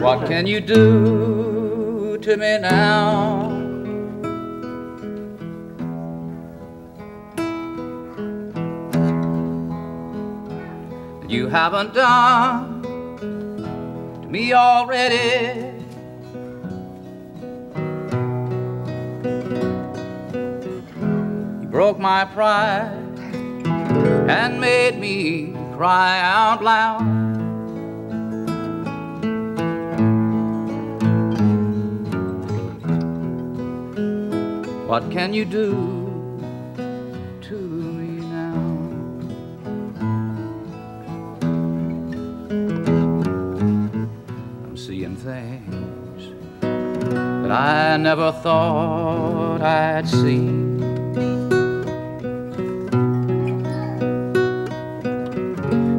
What can you do to me now? You haven't done to me already. You broke my pride and made me cry out loud. What can you do to me now? I'm seeing things that I never thought I'd see.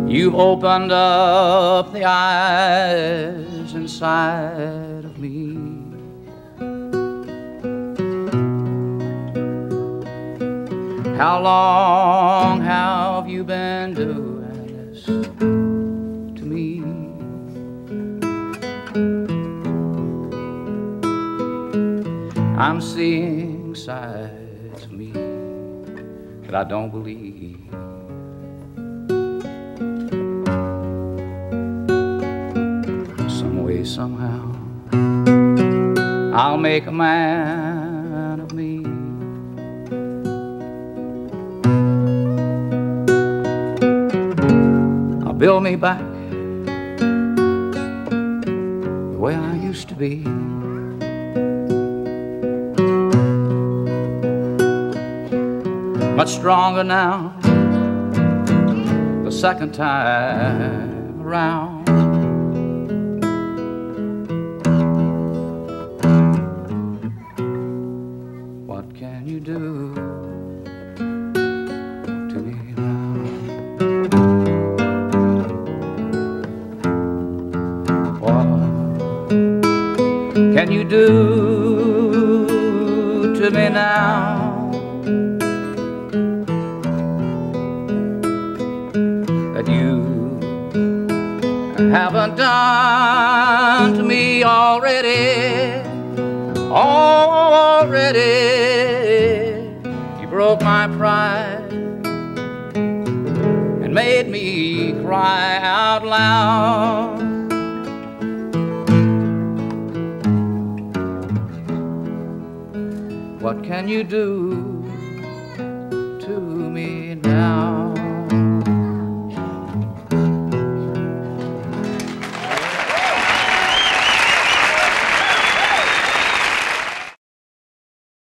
You've opened up the eyes inside How long have you been doing this to me? I'm seeing sides of me that I don't believe. Some way, somehow, I'll make a man build me back the way I used to be. Much stronger now, the second time around. Do to me now? That you haven't done to me already, already. You broke my pride and made me cry out loud. What can you do